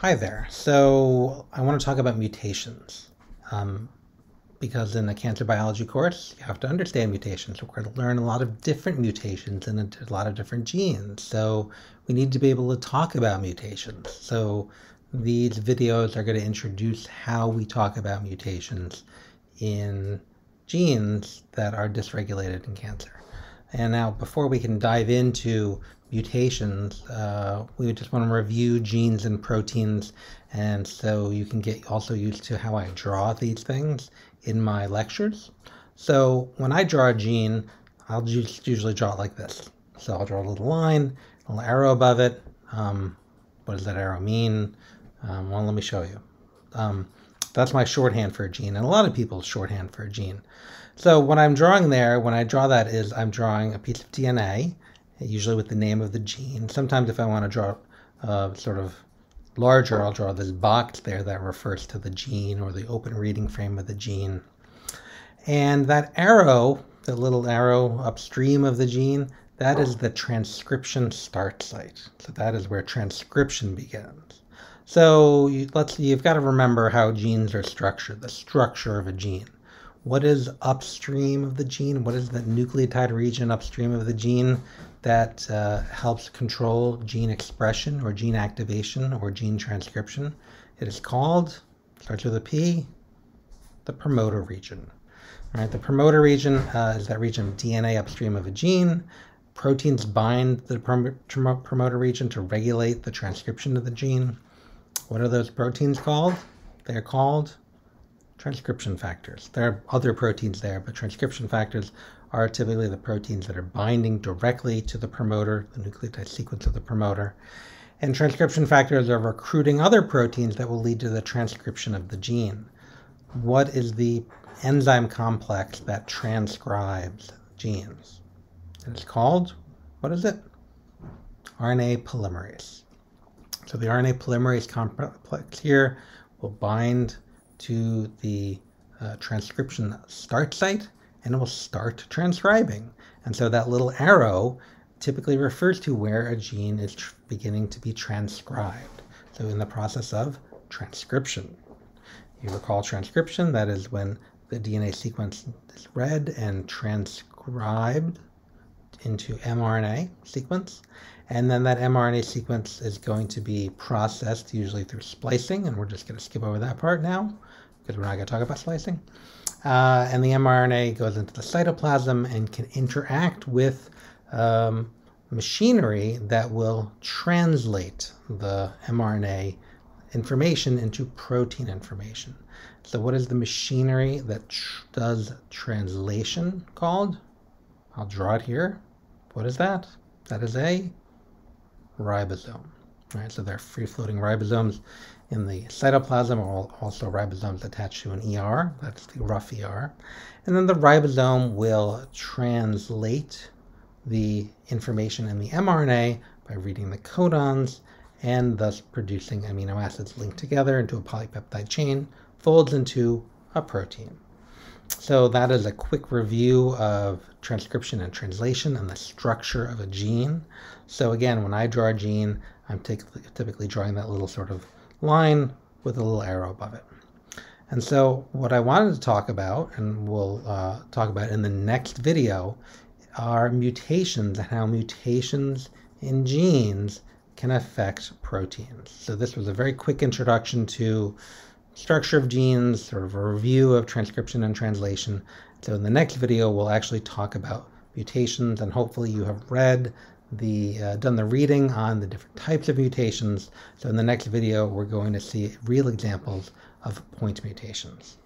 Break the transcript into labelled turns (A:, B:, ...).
A: Hi there. So I want to talk about mutations. Um, because in the cancer biology course, you have to understand mutations. We're going to learn a lot of different mutations in a lot of different genes. So we need to be able to talk about mutations. So these videos are going to introduce how we talk about mutations in genes that are dysregulated in cancer. And now, before we can dive into mutations, uh, we just want to review genes and proteins. And so you can get also used to how I draw these things in my lectures. So when I draw a gene, I'll just usually draw it like this. So I'll draw a little line, a little arrow above it. Um, what does that arrow mean? Um, well, let me show you. Um, that's my shorthand for a gene, and a lot of people's shorthand for a gene. So what I'm drawing there, when I draw that, is I'm drawing a piece of DNA, usually with the name of the gene. Sometimes if I want to draw uh, sort of larger, I'll draw this box there that refers to the gene or the open reading frame of the gene. And that arrow, the little arrow upstream of the gene, that is the transcription start site. So that is where transcription begins. So you, let's you've got to remember how genes are structured, the structure of a gene. What is upstream of the gene? What is the nucleotide region upstream of the gene? that uh, helps control gene expression or gene activation or gene transcription. It is called, starts with a P, the promoter region. All right, the promoter region uh, is that region of DNA upstream of a gene. Proteins bind the prom promoter region to regulate the transcription of the gene. What are those proteins called? They're called transcription factors. There are other proteins there, but transcription factors are typically the proteins that are binding directly to the promoter, the nucleotide sequence of the promoter. And transcription factors are recruiting other proteins that will lead to the transcription of the gene. What is the enzyme complex that transcribes genes? It's called, what is it? RNA polymerase. So the RNA polymerase complex here will bind to the uh, transcription start site and it will start transcribing. And so that little arrow typically refers to where a gene is beginning to be transcribed. So in the process of transcription. You recall transcription, that is when the DNA sequence is read and transcribed into mRNA sequence. And then that mRNA sequence is going to be processed usually through splicing, and we're just going to skip over that part now because we're not going to talk about splicing. Uh, and the mRNA goes into the cytoplasm and can interact with um, machinery that will translate the mRNA information into protein information. So, what is the machinery that tr does translation called? I'll draw it here. What is that? That is a ribosome. Right, so they're free-floating ribosomes in the cytoplasm are also ribosomes attached to an ER, that's the rough ER. And then the ribosome will translate the information in the mRNA by reading the codons and thus producing amino acids linked together into a polypeptide chain, folds into a protein. So that is a quick review of transcription and translation and the structure of a gene. So again, when I draw a gene, I'm typically drawing that little sort of line with a little arrow above it. And so what I wanted to talk about, and we'll uh, talk about in the next video, are mutations and how mutations in genes can affect proteins. So this was a very quick introduction to structure of genes, sort of a review of transcription and translation. So in the next video, we'll actually talk about mutations, and hopefully you have read the uh, done the reading on the different types of mutations. So in the next video, we're going to see real examples of point mutations.